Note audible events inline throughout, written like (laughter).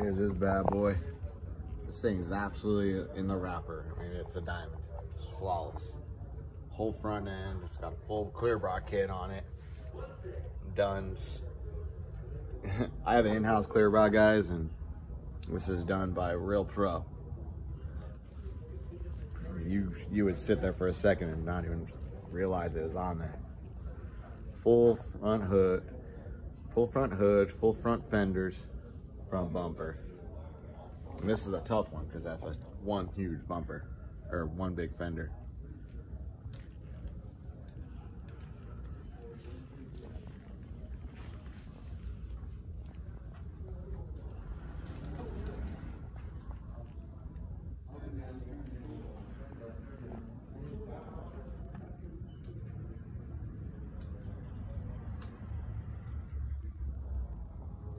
Here's this bad boy. This thing is absolutely in the wrapper. I mean, it's a diamond. It's flawless. Whole front end. It's got a full clear bra kit on it. Done. (laughs) I have an in-house clear bra, guys, and this is done by real pro. You you would sit there for a second and not even realize it was on there. Full front hood, full front hood, full front fenders, front bumper. And this is a tough one because that's a one huge bumper or one big fender.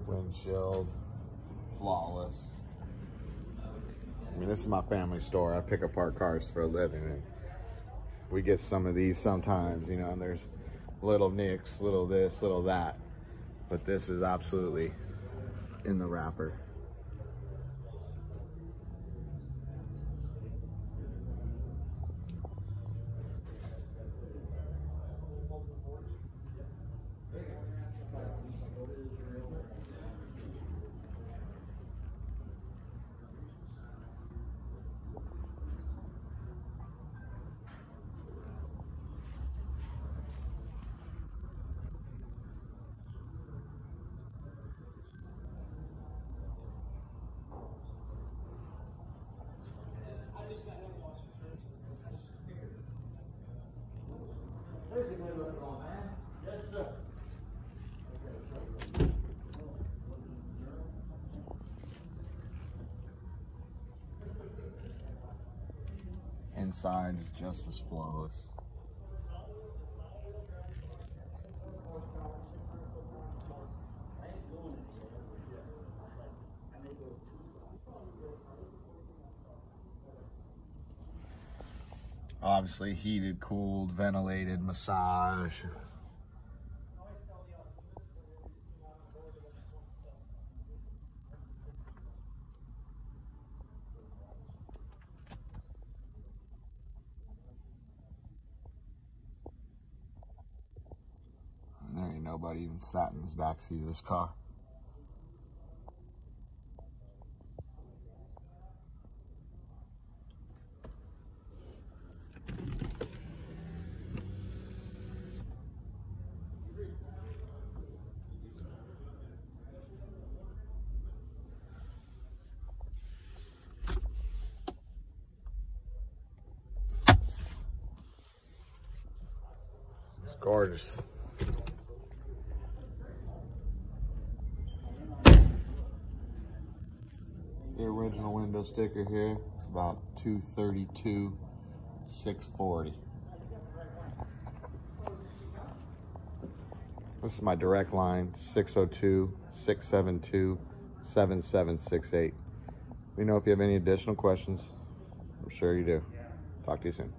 Windshield, flawless. I mean, this is my family store. I pick apart cars for a living, and we get some of these sometimes, you know, and there's little nicks, little this, little that. But this is absolutely in the wrapper. Yes, sir. Inside is just as flawless. Obviously heated, cooled, ventilated, massage. There ain't nobody even sat in this backseat of this car. It's gorgeous. The original window sticker here is about 232, 640. This is my direct line, 602 672 7768. Let me know if you have any additional questions. I'm sure you do. Talk to you soon.